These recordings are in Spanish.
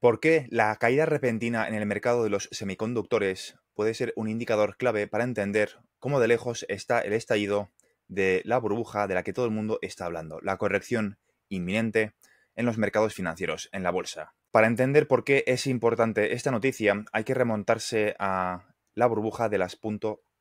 ¿Por qué la caída repentina en el mercado de los semiconductores puede ser un indicador clave para entender cómo de lejos está el estallido de la burbuja de la que todo el mundo está hablando, la corrección inminente en los mercados financieros, en la bolsa? Para entender por qué es importante esta noticia, hay que remontarse a la burbuja de las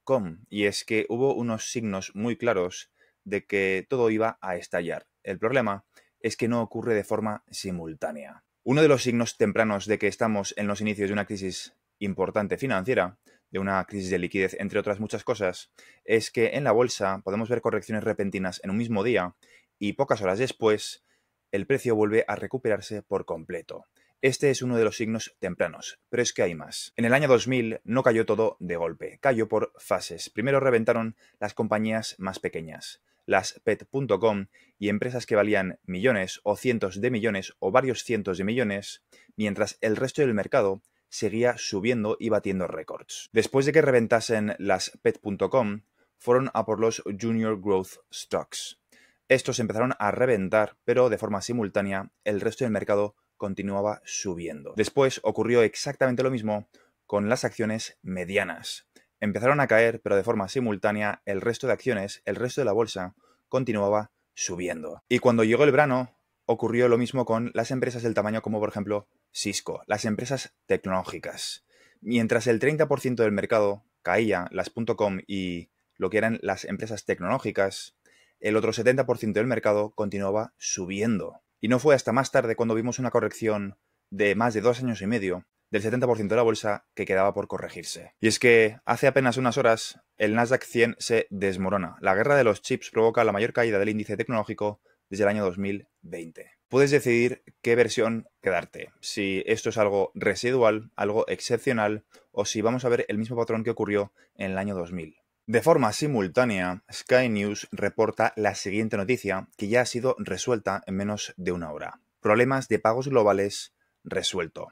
.com, y es que hubo unos signos muy claros de que todo iba a estallar. El problema es que no ocurre de forma simultánea. Uno de los signos tempranos de que estamos en los inicios de una crisis importante financiera, de una crisis de liquidez, entre otras muchas cosas, es que en la bolsa podemos ver correcciones repentinas en un mismo día y pocas horas después el precio vuelve a recuperarse por completo. Este es uno de los signos tempranos, pero es que hay más. En el año 2000 no cayó todo de golpe, cayó por fases. Primero reventaron las compañías más pequeñas las pet.com y empresas que valían millones o cientos de millones o varios cientos de millones, mientras el resto del mercado seguía subiendo y batiendo récords. Después de que reventasen las pet.com, fueron a por los Junior Growth Stocks. Estos empezaron a reventar, pero de forma simultánea el resto del mercado continuaba subiendo. Después ocurrió exactamente lo mismo con las acciones medianas. Empezaron a caer, pero de forma simultánea el resto de acciones, el resto de la bolsa, continuaba subiendo. Y cuando llegó el verano, ocurrió lo mismo con las empresas del tamaño como por ejemplo Cisco, las empresas tecnológicas. Mientras el 30% del mercado caía, las .com y lo que eran las empresas tecnológicas, el otro 70% del mercado continuaba subiendo. Y no fue hasta más tarde cuando vimos una corrección de más de dos años y medio del 70% de la bolsa que quedaba por corregirse. Y es que hace apenas unas horas el Nasdaq 100 se desmorona. La guerra de los chips provoca la mayor caída del índice tecnológico desde el año 2020. Puedes decidir qué versión quedarte, si esto es algo residual, algo excepcional, o si vamos a ver el mismo patrón que ocurrió en el año 2000. De forma simultánea, Sky News reporta la siguiente noticia que ya ha sido resuelta en menos de una hora. Problemas de pagos globales resuelto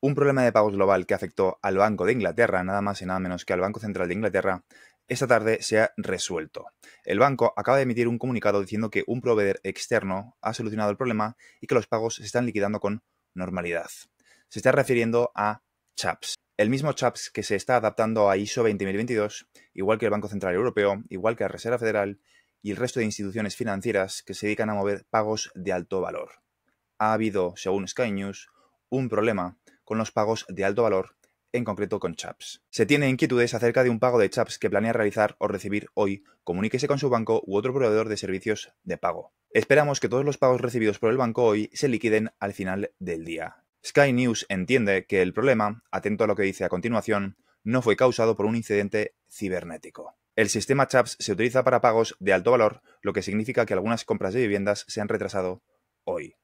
un problema de pagos global que afectó al Banco de Inglaterra, nada más y nada menos que al Banco Central de Inglaterra, esta tarde se ha resuelto. El banco acaba de emitir un comunicado diciendo que un proveedor externo ha solucionado el problema y que los pagos se están liquidando con normalidad. Se está refiriendo a CHAPS, el mismo CHAPS que se está adaptando a ISO 20022, igual que el Banco Central Europeo, igual que la Reserva Federal y el resto de instituciones financieras que se dedican a mover pagos de alto valor. Ha habido, según Sky News, un problema con los pagos de alto valor, en concreto con CHAPS. Se tiene inquietudes acerca de un pago de CHAPS que planea realizar o recibir hoy, comuníquese con su banco u otro proveedor de servicios de pago. Esperamos que todos los pagos recibidos por el banco hoy se liquiden al final del día. Sky News entiende que el problema, atento a lo que dice a continuación, no fue causado por un incidente cibernético. El sistema CHAPS se utiliza para pagos de alto valor, lo que significa que algunas compras de viviendas se han retrasado hoy.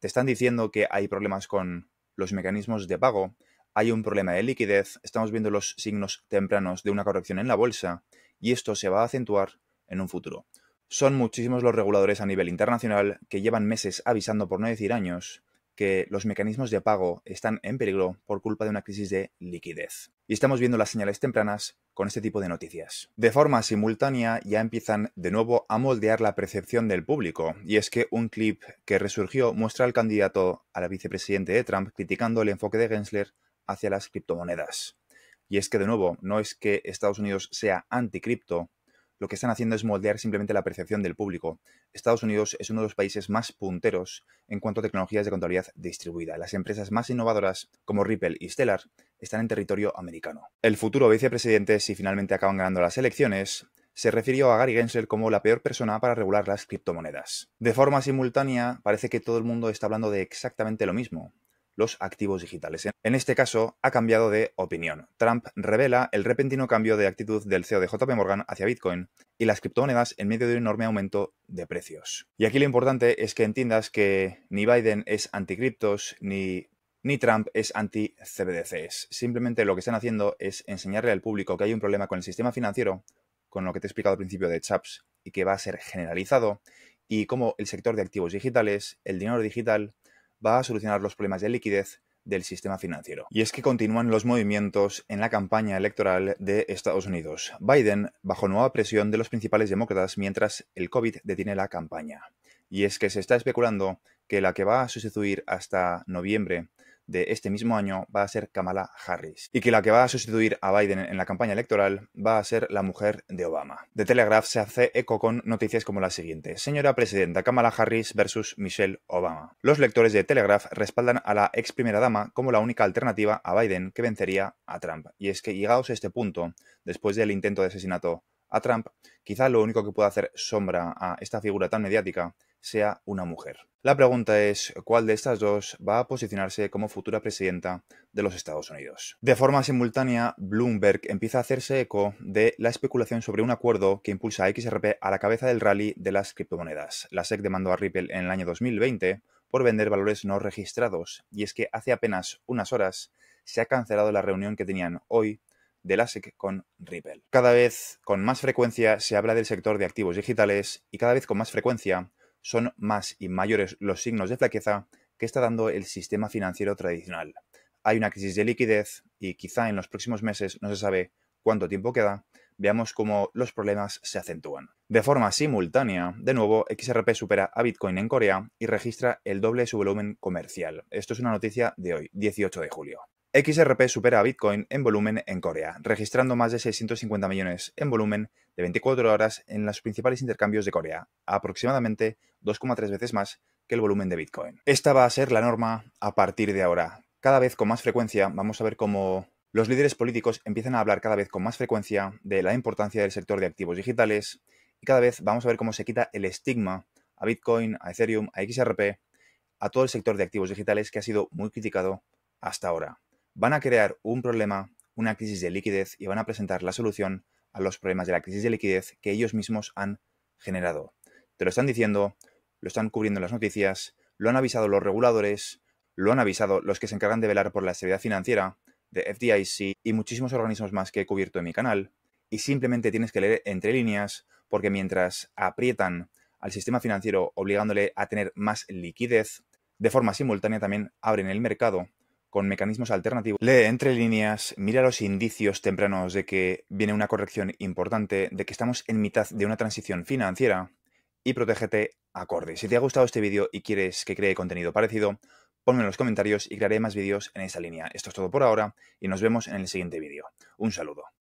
Te están diciendo que hay problemas con los mecanismos de pago, hay un problema de liquidez, estamos viendo los signos tempranos de una corrección en la bolsa y esto se va a acentuar en un futuro. Son muchísimos los reguladores a nivel internacional que llevan meses avisando, por no decir años, que los mecanismos de pago están en peligro por culpa de una crisis de liquidez. Y estamos viendo las señales tempranas con este tipo de noticias. De forma simultánea ya empiezan de nuevo a moldear la percepción del público, y es que un clip que resurgió muestra al candidato a la vicepresidente de Trump criticando el enfoque de Gensler hacia las criptomonedas. Y es que de nuevo, no es que Estados Unidos sea anticripto, lo que están haciendo es moldear simplemente la percepción del público. Estados Unidos es uno de los países más punteros en cuanto a tecnologías de contabilidad distribuida. Las empresas más innovadoras, como Ripple y Stellar, están en territorio americano. El futuro vicepresidente, si finalmente acaban ganando las elecciones, se refirió a Gary Gensler como la peor persona para regular las criptomonedas. De forma simultánea, parece que todo el mundo está hablando de exactamente lo mismo los activos digitales. En este caso, ha cambiado de opinión. Trump revela el repentino cambio de actitud del CEO de JP Morgan hacia Bitcoin y las criptomonedas en medio de un enorme aumento de precios. Y aquí lo importante es que entiendas que ni Biden es anticriptos ni ni Trump es anti-CBDCs. Simplemente lo que están haciendo es enseñarle al público que hay un problema con el sistema financiero, con lo que te he explicado al principio de CHAPS, y que va a ser generalizado, y cómo el sector de activos digitales, el dinero digital, va a solucionar los problemas de liquidez del sistema financiero. Y es que continúan los movimientos en la campaña electoral de Estados Unidos. Biden bajo nueva presión de los principales demócratas mientras el COVID detiene la campaña. Y es que se está especulando que la que va a sustituir hasta noviembre de este mismo año va a ser Kamala Harris y que la que va a sustituir a Biden en la campaña electoral va a ser la mujer de Obama. The Telegraph se hace eco con noticias como la siguiente. Señora Presidenta Kamala Harris versus Michelle Obama. Los lectores de Telegraph respaldan a la ex primera dama como la única alternativa a Biden que vencería a Trump. Y es que llegados a este punto, después del intento de asesinato a Trump, quizá lo único que pueda hacer sombra a esta figura tan mediática sea una mujer. La pregunta es cuál de estas dos va a posicionarse como futura presidenta de los Estados Unidos. De forma simultánea, Bloomberg empieza a hacerse eco de la especulación sobre un acuerdo que impulsa a XRP a la cabeza del rally de las criptomonedas. La SEC demandó a Ripple en el año 2020 por vender valores no registrados, y es que hace apenas unas horas se ha cancelado la reunión que tenían hoy de la SEC con Ripple. Cada vez con más frecuencia se habla del sector de activos digitales y cada vez con más frecuencia son más y mayores los signos de flaqueza que está dando el sistema financiero tradicional. Hay una crisis de liquidez y quizá en los próximos meses, no se sabe cuánto tiempo queda, veamos cómo los problemas se acentúan. De forma simultánea, de nuevo, XRP supera a Bitcoin en Corea y registra el doble de su volumen comercial. Esto es una noticia de hoy, 18 de julio. XRP supera a Bitcoin en volumen en Corea, registrando más de 650 millones en volumen de 24 horas en los principales intercambios de Corea, aproximadamente 2,3 veces más que el volumen de Bitcoin. Esta va a ser la norma a partir de ahora. Cada vez con más frecuencia vamos a ver cómo los líderes políticos empiezan a hablar cada vez con más frecuencia de la importancia del sector de activos digitales y cada vez vamos a ver cómo se quita el estigma a Bitcoin, a Ethereum, a XRP, a todo el sector de activos digitales que ha sido muy criticado hasta ahora van a crear un problema, una crisis de liquidez y van a presentar la solución a los problemas de la crisis de liquidez que ellos mismos han generado. Te lo están diciendo, lo están cubriendo en las noticias, lo han avisado los reguladores, lo han avisado los que se encargan de velar por la estabilidad financiera, de FDIC y muchísimos organismos más que he cubierto en mi canal, y simplemente tienes que leer entre líneas porque mientras aprietan al sistema financiero obligándole a tener más liquidez, de forma simultánea también abren el mercado con mecanismos alternativos. Lee entre líneas, mira los indicios tempranos de que viene una corrección importante, de que estamos en mitad de una transición financiera y protégete acorde. Si te ha gustado este vídeo y quieres que cree contenido parecido, ponme en los comentarios y crearé más vídeos en esta línea. Esto es todo por ahora y nos vemos en el siguiente vídeo. Un saludo.